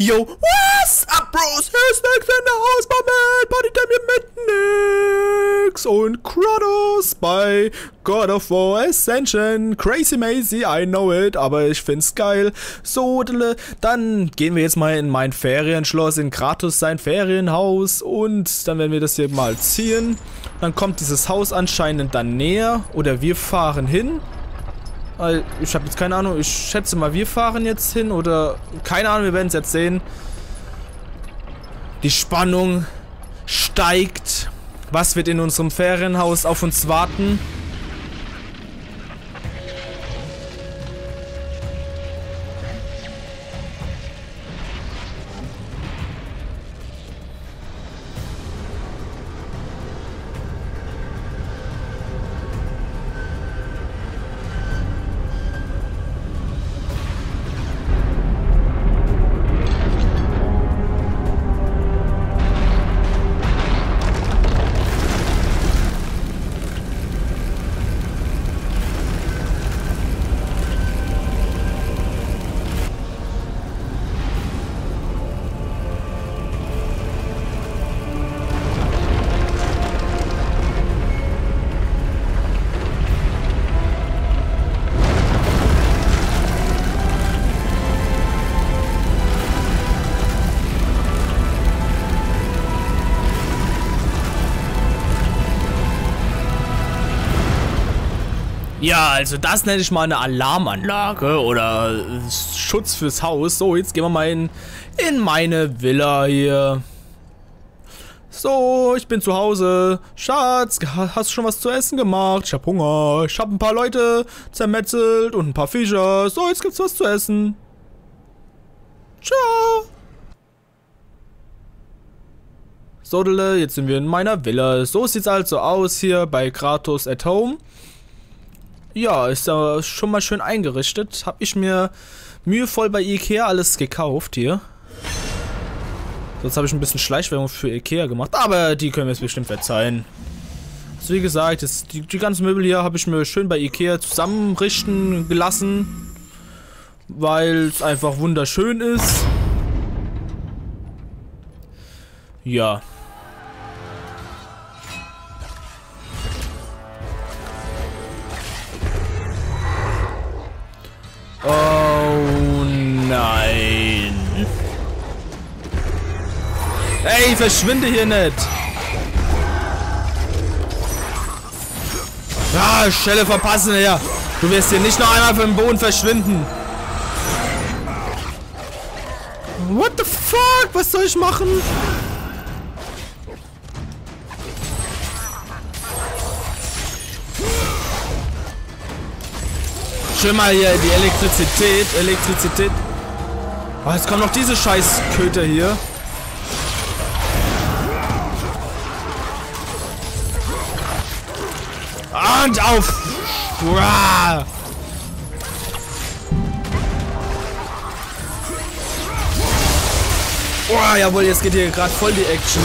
Yo, what's up, Bros? Hier ist Nix in der Haus, Moment, Party Time hier mit Nix und Kratos bei God of War Ascension. Crazy Mazy, I know it, aber ich find's geil. So, dann gehen wir jetzt mal in mein Ferienschloss, in Kratos sein Ferienhaus und dann werden wir das hier mal ziehen. Dann kommt dieses Haus anscheinend dann näher oder wir fahren hin. Ich habe jetzt keine Ahnung. Ich schätze mal, wir fahren jetzt hin oder... Keine Ahnung, wir werden es jetzt sehen. Die Spannung steigt. Was wird in unserem Ferienhaus auf uns warten? Ja, also das nenne ich mal eine Alarmanlage oder Schutz fürs Haus. So, jetzt gehen wir mal in, in meine Villa hier. So, ich bin zu Hause. Schatz, hast du schon was zu essen gemacht? Ich hab Hunger. Ich hab ein paar Leute zermetzelt und ein paar Viecher. So, jetzt gibt's was zu essen. Ciao. So, jetzt sind wir in meiner Villa. So sieht's also aus hier bei Kratos at Home. Ja, ist ja schon mal schön eingerichtet. Hab ich mir mühevoll bei Ikea alles gekauft hier. Sonst habe ich ein bisschen Schleichwerbung für Ikea gemacht. Aber die können wir jetzt bestimmt verzeihen. Also wie gesagt, das, die, die ganzen Möbel hier habe ich mir schön bei Ikea zusammenrichten gelassen. Weil es einfach wunderschön ist. Ja. Ey, verschwinde hier nicht. Ah, Schelle verpassen, ja. Du wirst hier nicht noch einmal vom Boden verschwinden. What the fuck? Was soll ich machen? Schön mal hier die Elektrizität. Elektrizität. Oh, jetzt kommen noch diese scheiß Köter hier. Und auf! Uah. Oh, jawohl, jetzt geht hier gerade voll die Action.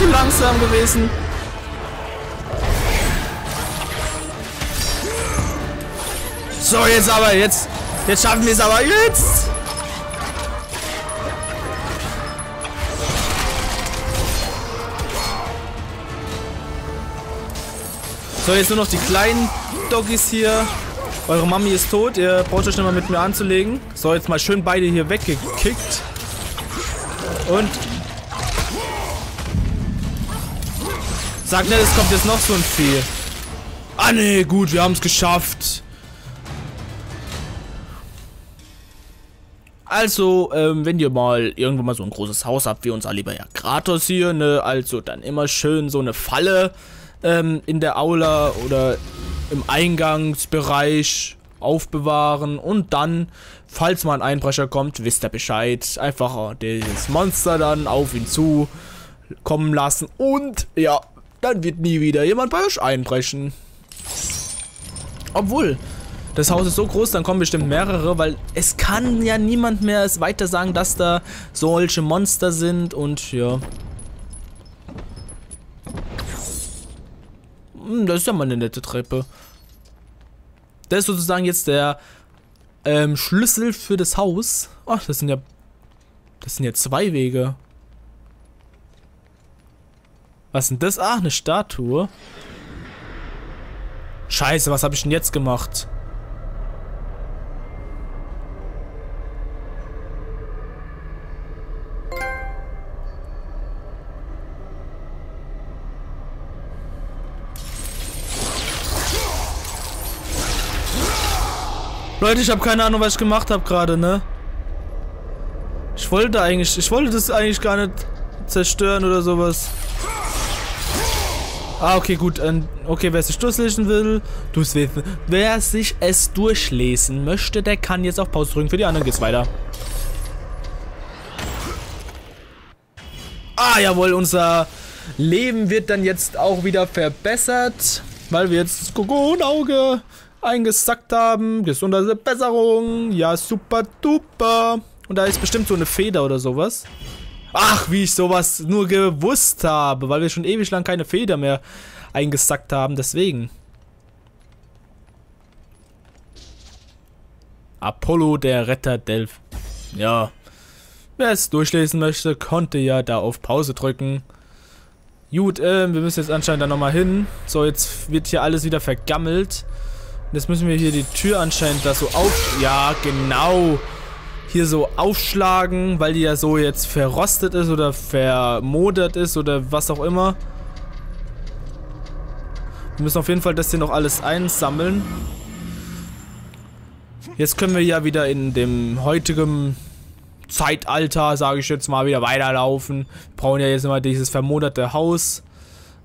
Zu langsam gewesen. So, jetzt aber, jetzt. Jetzt schaffen wir es aber, jetzt. So, jetzt nur noch die kleinen Doggies hier. Eure Mami ist tot. Ihr braucht euch nicht mal mit mir anzulegen. So, jetzt mal schön beide hier weggekickt. Und Sag nicht, es kommt jetzt noch so ein Vieh. Ah ne, gut, wir haben es geschafft. Also, ähm, wenn ihr mal irgendwann mal so ein großes Haus habt, wie unser lieber ja Kratos hier, ne, also dann immer schön so eine Falle ähm, in der Aula oder im Eingangsbereich aufbewahren und dann, falls mal ein Einbrecher kommt, wisst ihr Bescheid, einfach dieses Monster dann auf ihn zu kommen lassen und ja, dann wird nie wieder jemand bei euch einbrechen. Obwohl, das Haus ist so groß, dann kommen bestimmt mehrere, weil es kann ja niemand mehr weiter sagen, dass da solche Monster sind und ja. Hm, das ist ja mal eine nette Treppe. Das ist sozusagen jetzt der ähm, Schlüssel für das Haus. Ach, das sind ja... Das sind ja zwei Wege. Was ist denn das? Ach, eine Statue. Scheiße, was habe ich denn jetzt gemacht? Leute, ich habe keine Ahnung, was ich gemacht habe gerade, ne? Ich wollte eigentlich, ich wollte das eigentlich gar nicht zerstören oder sowas. Ah, okay, gut. Okay, wer sich durchlesen will, du wissen. Wer sich es durchlesen möchte, der kann jetzt auf Pause drücken. Für die anderen geht's weiter. Ah, jawohl, unser Leben wird dann jetzt auch wieder verbessert, weil wir jetzt das Kogon-Auge eingesackt haben. Gesundheitsverbesserung. Ja, super duper. Und da ist bestimmt so eine Feder oder sowas. Ach, wie ich sowas nur gewusst habe, weil wir schon ewig lang keine Feder mehr eingesackt haben, deswegen. Apollo, der Retter Delph. Ja. Wer es durchlesen möchte, konnte ja da auf Pause drücken. Gut, äh, wir müssen jetzt anscheinend da nochmal hin. So, jetzt wird hier alles wieder vergammelt. Jetzt müssen wir hier die Tür anscheinend da so auf... Ja, genau hier so aufschlagen, weil die ja so jetzt verrostet ist oder vermodert ist oder was auch immer. Wir müssen auf jeden Fall das hier noch alles einsammeln. Jetzt können wir ja wieder in dem heutigen Zeitalter, sage ich jetzt mal, wieder weiterlaufen. Wir brauchen ja jetzt immer dieses vermoderte Haus.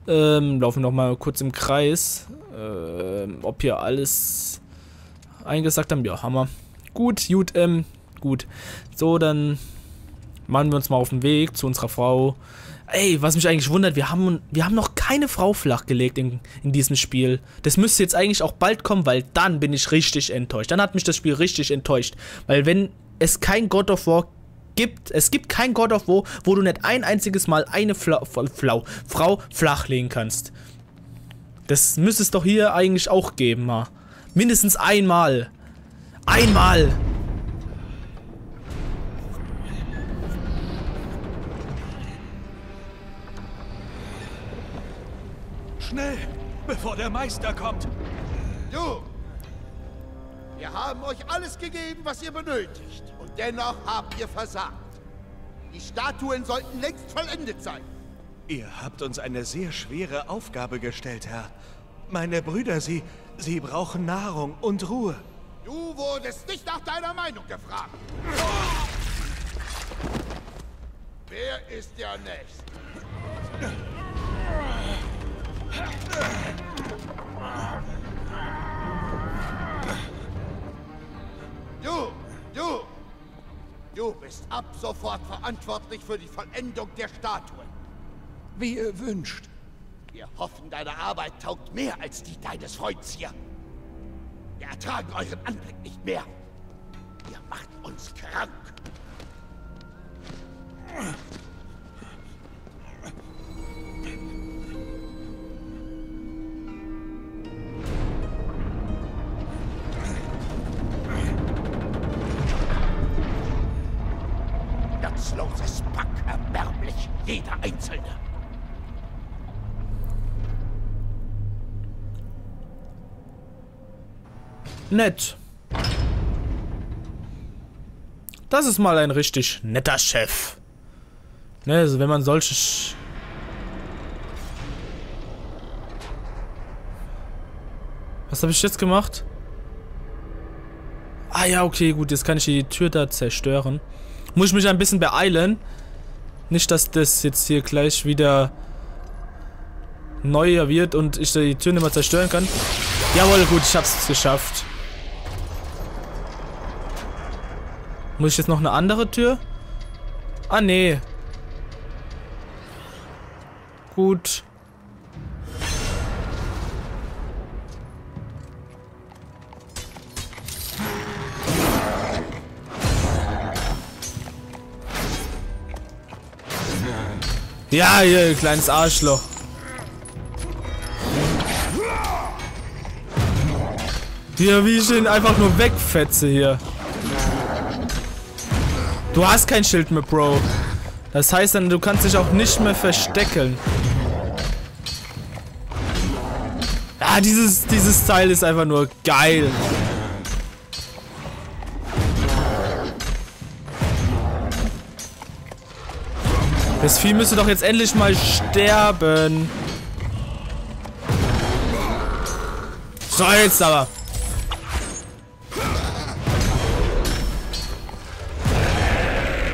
Ähm, laufen noch mal kurz im Kreis. Ähm, ob hier alles eingesagt haben. Ja, Hammer. Gut, gut, ähm, gut. So, dann machen wir uns mal auf den Weg zu unserer Frau. Ey, was mich eigentlich wundert, wir haben, wir haben noch keine Frau flachgelegt in, in diesem Spiel. Das müsste jetzt eigentlich auch bald kommen, weil dann bin ich richtig enttäuscht. Dann hat mich das Spiel richtig enttäuscht. Weil wenn es kein God of War gibt, es gibt kein God of War, wo du nicht ein einziges Mal eine Fla Flau, Frau flachlegen kannst. Das müsste es doch hier eigentlich auch geben, mal. Mindestens einmal. Einmal. Schnell, bevor der Meister kommt. Du! Wir haben euch alles gegeben, was ihr benötigt. Und dennoch habt ihr versagt. Die Statuen sollten längst vollendet sein. Ihr habt uns eine sehr schwere Aufgabe gestellt, Herr. Meine Brüder, sie... sie brauchen Nahrung und Ruhe. Du wurdest nicht nach deiner Meinung gefragt. Wer ist der Nächste? Du, du, du bist ab sofort verantwortlich für die Vollendung der Statuen. Wie ihr wünscht. Wir hoffen, deine Arbeit taugt mehr als die deines Freundes hier. Wir ertragen euren Anblick nicht mehr. Ihr macht uns krank. Jeder Einzelne. Nett. Das ist mal ein richtig netter Chef. Ne, also wenn man solche... Sch Was habe ich jetzt gemacht? Ah ja, okay, gut, jetzt kann ich die Tür da zerstören. Muss ich mich ein bisschen beeilen. Nicht, dass das jetzt hier gleich wieder neuer wird und ich die Tür nicht mehr zerstören kann. Jawohl, gut, ich hab's geschafft. Muss ich jetzt noch eine andere Tür? Ah, nee. Gut. Ja, hier, kleines Arschloch. Hier, wie ich den einfach nur wegfetze hier. Du hast kein Schild mehr, Bro. Das heißt dann, du kannst dich auch nicht mehr verstecken. Ja, dieses, dieses Teil ist einfach nur geil. Das Vieh müsste doch jetzt endlich mal sterben. So, jetzt aber.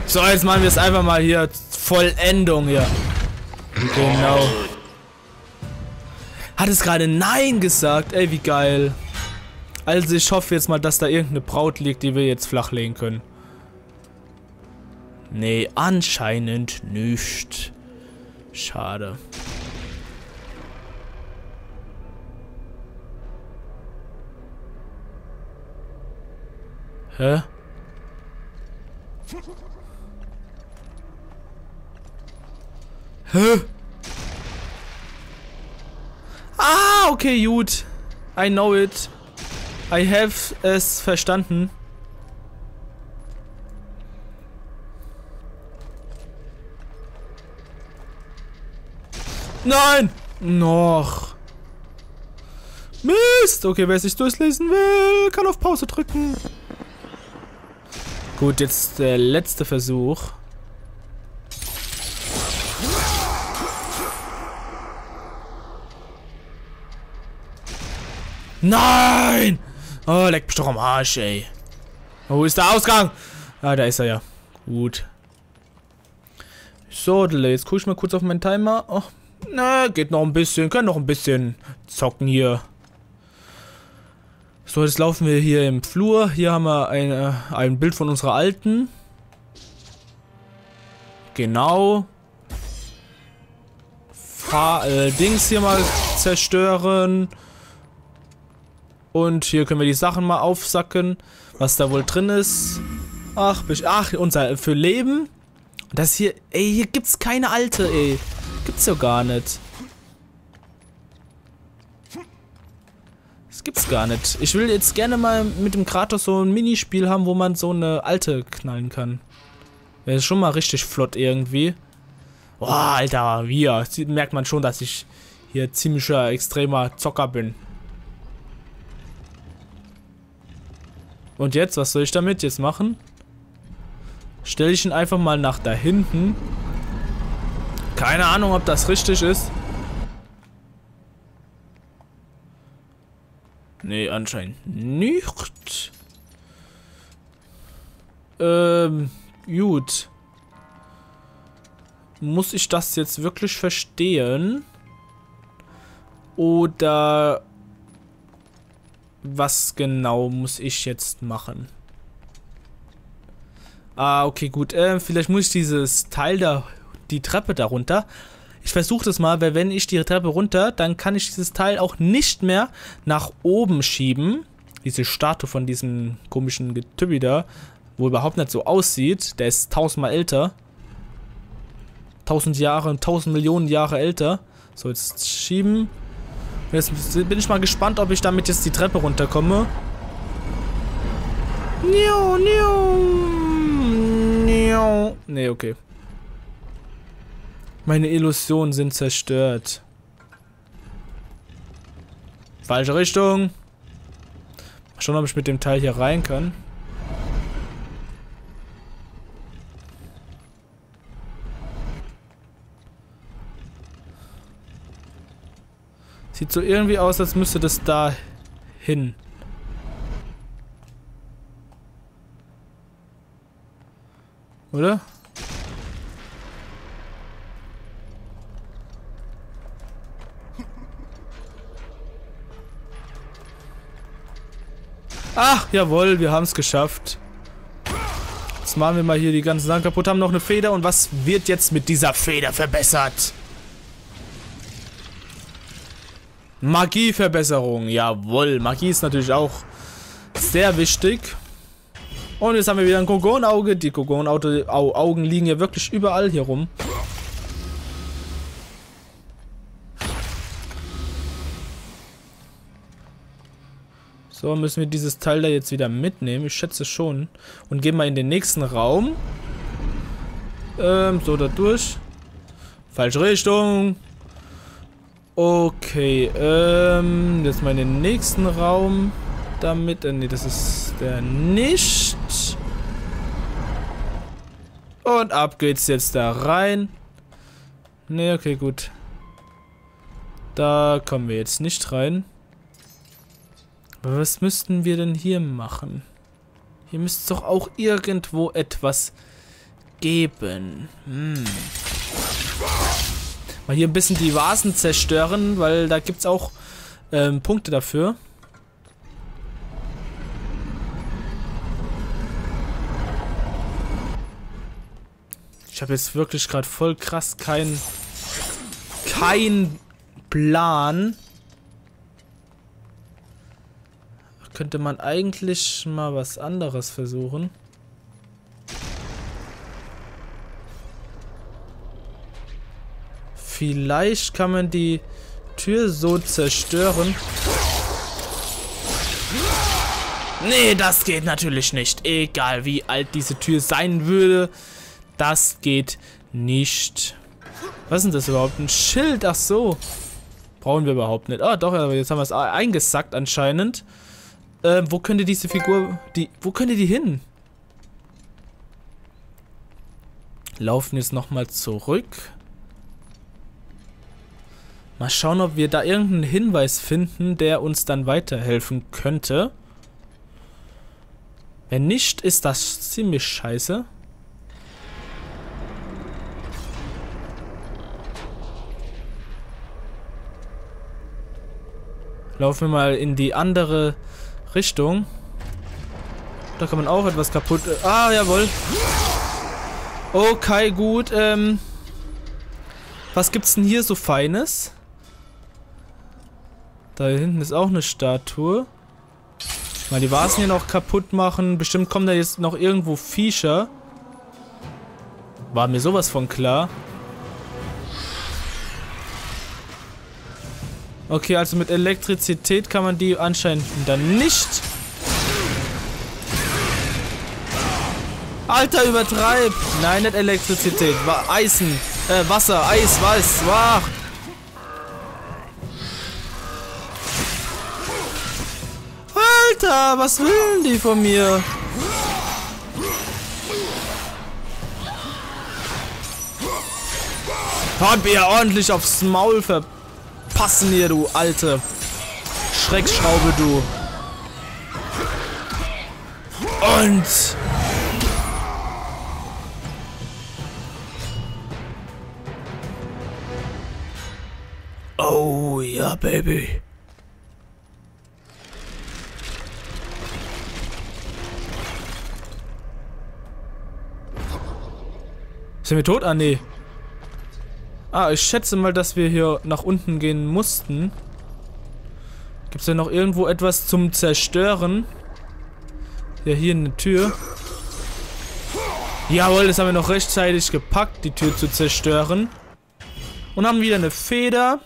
So, jetzt machen wir es einfach mal hier. Vollendung hier. Genau. Hat es gerade Nein gesagt? Ey, wie geil. Also ich hoffe jetzt mal, dass da irgendeine Braut liegt, die wir jetzt flachlegen können. Nee, anscheinend nicht. Schade. Hä? Hä? Ah, okay, gut. I know it. I have es verstanden. Nein! Noch. Mist! Okay, wer es nicht durchlesen will, kann auf Pause drücken. Gut, jetzt der letzte Versuch. Nein! Oh, leck mich doch am Arsch, ey. Wo ist der Ausgang? Ah, da ist er ja. Gut. So, jetzt gucke ich mal kurz auf meinen Timer. Oh, na, geht noch ein bisschen. Können noch ein bisschen zocken hier. So, jetzt laufen wir hier im Flur. Hier haben wir eine, ein Bild von unserer Alten. Genau. Fahr äh, Dings hier mal zerstören. Und hier können wir die Sachen mal aufsacken, was da wohl drin ist. Ach, ach unser für Leben. Das hier, ey, hier gibt's keine alte, ey. Gibt's ja gar nicht. Das gibt's gar nicht. Ich will jetzt gerne mal mit dem Kratos so ein Minispiel haben, wo man so eine alte knallen kann. Wäre schon mal richtig flott irgendwie. Boah, Alter, wir. Merkt man schon, dass ich hier ziemlicher extremer Zocker bin. Und jetzt, was soll ich damit jetzt machen? Stelle ich ihn einfach mal nach da hinten. Keine Ahnung, ob das richtig ist. Nee, anscheinend nicht. Ähm, gut. Muss ich das jetzt wirklich verstehen? Oder was genau muss ich jetzt machen? Ah, okay, gut. Äh, vielleicht muss ich dieses Teil da, die Treppe darunter. Ich versuche das mal, weil wenn ich die Treppe runter, dann kann ich dieses Teil auch nicht mehr nach oben schieben. Diese Statue von diesem komischen Getübi da, wo überhaupt nicht so aussieht. Der ist tausendmal älter. Tausend Jahre, tausend Millionen Jahre älter. So, jetzt schieben. Jetzt bin ich mal gespannt, ob ich damit jetzt die Treppe runterkomme. Niu, niu, niu. Nee, okay. Meine Illusionen sind zerstört. Falsche Richtung. Mal schauen, ob ich mit dem Teil hier rein kann. Sieht so irgendwie aus, als müsste das da hin. Oder? Ach, jawohl, wir haben es geschafft. Jetzt machen wir mal hier die ganzen Sachen kaputt, haben noch eine Feder. Und was wird jetzt mit dieser Feder verbessert? Magieverbesserung, jawohl. Magie ist natürlich auch sehr wichtig. Und jetzt haben wir wieder ein Kogon-Auge. Die Kogon-Augen liegen ja wirklich überall hier rum. So, müssen wir dieses Teil da jetzt wieder mitnehmen. Ich schätze schon. Und gehen mal in den nächsten Raum. Ähm, so, da durch. Falsche Richtung. Okay, ähm, jetzt mal in den nächsten Raum damit. Äh, nee, das ist der nicht. Und ab geht's jetzt da rein. Ne, okay, gut. Da kommen wir jetzt nicht rein. Aber was müssten wir denn hier machen? Hier müsste es doch auch irgendwo etwas geben. Hm. Mal hier ein bisschen die Vasen zerstören, weil da gibt es auch ähm, Punkte dafür. Ich habe jetzt wirklich gerade voll krass kein kein Plan. Könnte man eigentlich mal was anderes versuchen. Vielleicht kann man die Tür so zerstören. Nee, das geht natürlich nicht. Egal wie alt diese Tür sein würde. Das geht nicht. Was ist denn das überhaupt? Ein Schild? Ach so. Brauchen wir überhaupt nicht. Ah, doch, jetzt haben wir es eingesackt anscheinend. Ähm, wo könnte diese Figur... Die, wo könnte die hin? Laufen jetzt nochmal zurück. Mal schauen, ob wir da irgendeinen Hinweis finden, der uns dann weiterhelfen könnte. Wenn nicht, ist das ziemlich scheiße. Laufen wir mal in die andere Richtung. Da kann man auch etwas kaputt... Äh, ah, jawohl. Okay, gut. Ähm, was gibt's denn hier so Feines? Da hinten ist auch eine Statue. Mal die Vasen hier noch kaputt machen. Bestimmt kommen da jetzt noch irgendwo Viecher. War mir sowas von klar. Okay, also mit Elektrizität kann man die anscheinend dann nicht. Alter, übertreib! Nein, nicht Elektrizität. War Eisen. Äh, Wasser, Eis, was? Wach! Alter, was will die von mir? Haut mir ordentlich aufs Maul ver passen hier, du alte Schreckschraube, du. Und... Oh ja, Baby. Sind wir tot? Ah. Ah, ich schätze mal, dass wir hier nach unten gehen mussten. Gibt es da noch irgendwo etwas zum Zerstören? Ja, hier eine Tür. Jawohl, das haben wir noch rechtzeitig gepackt, die Tür zu zerstören. Und haben wieder eine Feder.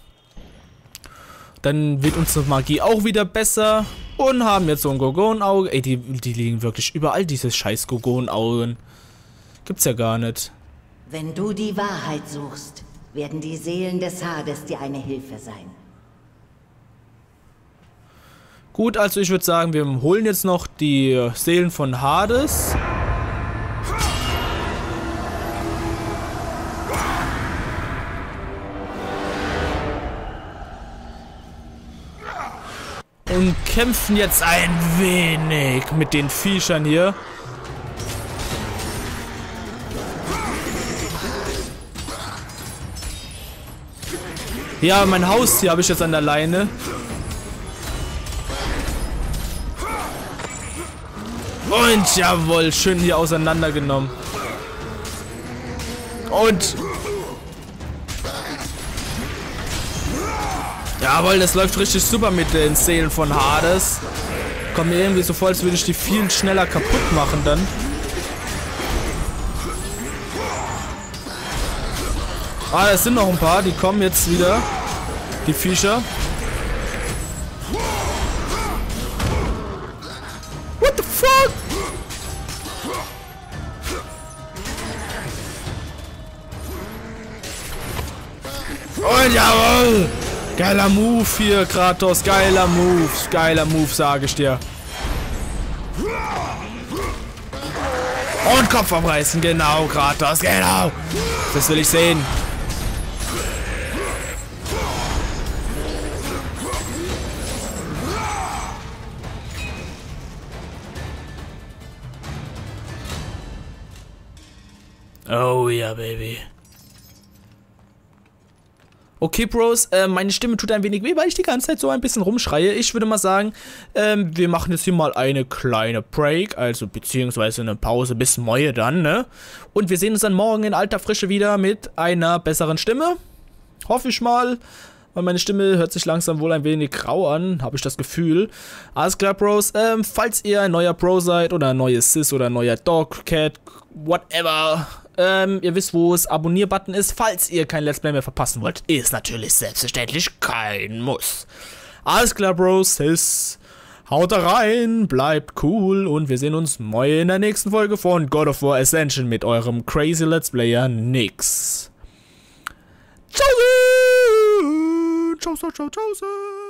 Dann wird unsere Magie auch wieder besser. Und haben jetzt so ein Gorgonauge. Ey, die, die liegen wirklich überall, diese scheiß Gorgonaugen. Gibt's ja gar nicht. Wenn du die Wahrheit suchst, werden die Seelen des Hades dir eine Hilfe sein. Gut, also ich würde sagen, wir holen jetzt noch die Seelen von Hades. Und kämpfen jetzt ein wenig mit den Viechern hier. Ja, mein Haustier habe ich jetzt an der Leine. Und jawohl, schön hier auseinandergenommen. Und... Jawohl, das läuft richtig super mit den Seelen von Hades. Kommt mir irgendwie so vor, als würde ich die viel schneller kaputt machen dann. Ah, es sind noch ein paar, die kommen jetzt wieder. Die Viecher. Fuck! Und jawohl! Geiler Move hier, Kratos. Geiler Move. Geiler Move, sage ich dir. Und Kopf abreißen. Genau, Kratos. Genau. Das will ich sehen. Ja, Baby. Okay, Bros, äh, meine Stimme tut ein wenig weh, weil ich die ganze Zeit so ein bisschen rumschreie. Ich würde mal sagen, ähm, wir machen jetzt hier mal eine kleine Break, also beziehungsweise eine Pause bis morgen dann, ne? Und wir sehen uns dann morgen in alter Frische wieder mit einer besseren Stimme. Hoffe ich mal. Weil meine Stimme hört sich langsam wohl ein wenig grau an, habe ich das Gefühl. Alles klar, Bros. Ähm, falls ihr ein neuer Bro seid oder ein neues Sis oder ein neuer Dog, Cat, whatever, ähm, ihr wisst, wo es Abonnier-Button ist, falls ihr kein Let's Play mehr verpassen wollt. Ist natürlich selbstverständlich kein Muss. Alles klar, Bros. Sis. Haut rein, bleibt cool und wir sehen uns morgen in der nächsten Folge von God of War Ascension mit eurem crazy Let's Player Nix. Ciao! Ciao, ciao, ciao, ciao.